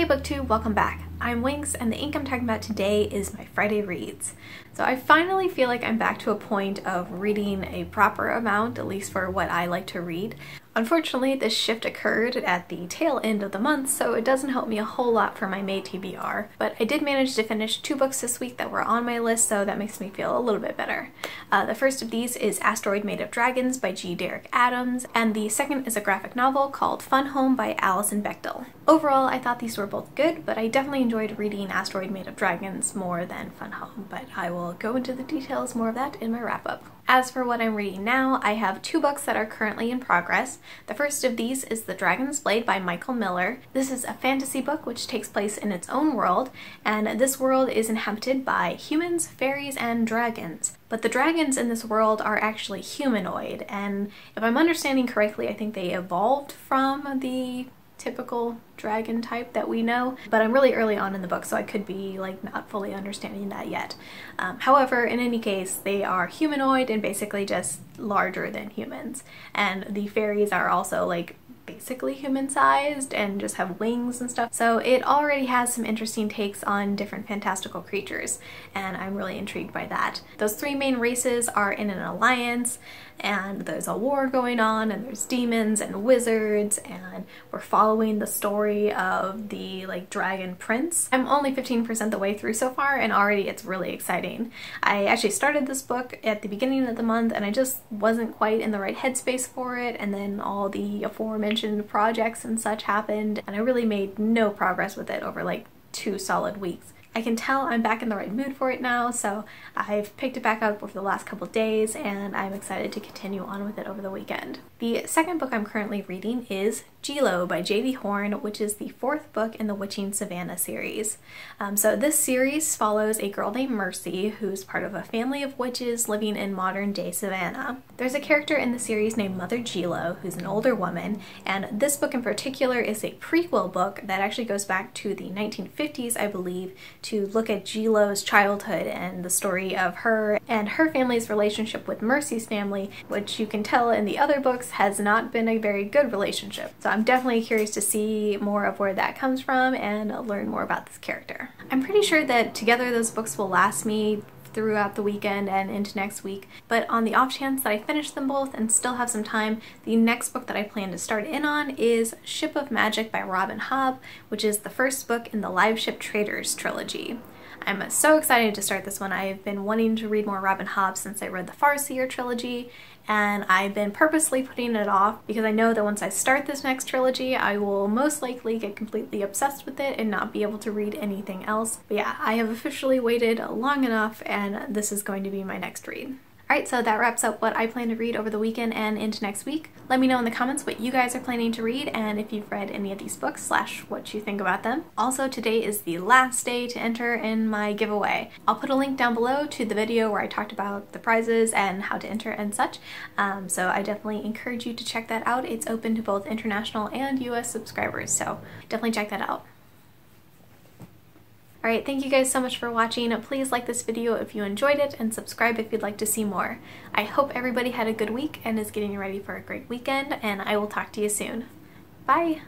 Hey BookTube, welcome back. I'm Winx and the ink I'm talking about today is my Friday Reads. So I finally feel like I'm back to a point of reading a proper amount, at least for what I like to read. Unfortunately, this shift occurred at the tail end of the month, so it doesn't help me a whole lot for my May TBR. But I did manage to finish two books this week that were on my list, so that makes me feel a little bit better. Uh, the first of these is Asteroid Made of Dragons by G. Derek Adams, and the second is a graphic novel called Fun Home by Alison Bechdel. Overall, I thought these were both good, but I definitely enjoyed reading Asteroid Made of Dragons more than Fun Home, but I will go into the details more of that in my wrap-up. As for what I'm reading now, I have two books that are currently in progress. The first of these is The Dragon's Blade by Michael Miller. This is a fantasy book which takes place in its own world, and this world is inhabited by humans, fairies, and dragons. But the dragons in this world are actually humanoid, and if I'm understanding correctly, I think they evolved from the typical dragon type that we know, but I'm really early on in the book, so I could be like not fully understanding that yet. Um, however, in any case, they are humanoid and basically just larger than humans. And the fairies are also like basically human sized and just have wings and stuff. So it already has some interesting takes on different fantastical creatures and I'm really intrigued by that. Those three main races are in an alliance and there's a war going on and there's demons and wizards and we're following the story of the like dragon prince. I'm only 15% the way through so far and already it's really exciting. I actually started this book at the beginning of the month and I just wasn't quite in the right headspace for it and then all the aforementioned mentioned projects and such happened and I really made no progress with it over like two solid weeks. I can tell I'm back in the right mood for it now, so I've picked it back up over the last couple days and I'm excited to continue on with it over the weekend. The second book I'm currently reading is Jilo by J.D. Horn, which is the fourth book in the Witching Savannah series. Um, so this series follows a girl named Mercy who's part of a family of witches living in modern day Savannah. There's a character in the series named Mother Jilo who's an older woman and this book in particular is a prequel book that actually goes back to the 1950s I believe to look at Jilo's childhood and the story of her and her family's relationship with Mercy's family which you can tell in the other books has not been a very good relationship. So I'm definitely curious to see more of where that comes from and learn more about this character. I'm pretty sure that together those books will last me throughout the weekend and into next week. But on the off chance that I finish them both and still have some time, the next book that I plan to start in on is Ship of Magic by Robin Hobb, which is the first book in the Live Ship Traders trilogy. I'm so excited to start this one. I've been wanting to read more Robin Hobb since I read the Farseer trilogy and I've been purposely putting it off because I know that once I start this next trilogy I will most likely get completely obsessed with it and not be able to read anything else. But yeah, I have officially waited long enough and this is going to be my next read. Alright, so that wraps up what I plan to read over the weekend and into next week. Let me know in the comments what you guys are planning to read and if you've read any of these books slash what you think about them. Also, today is the last day to enter in my giveaway. I'll put a link down below to the video where I talked about the prizes and how to enter and such. Um, so I definitely encourage you to check that out. It's open to both international and US subscribers, so definitely check that out. Alright, thank you guys so much for watching. Please like this video if you enjoyed it and subscribe if you'd like to see more. I hope everybody had a good week and is getting ready for a great weekend and I will talk to you soon. Bye!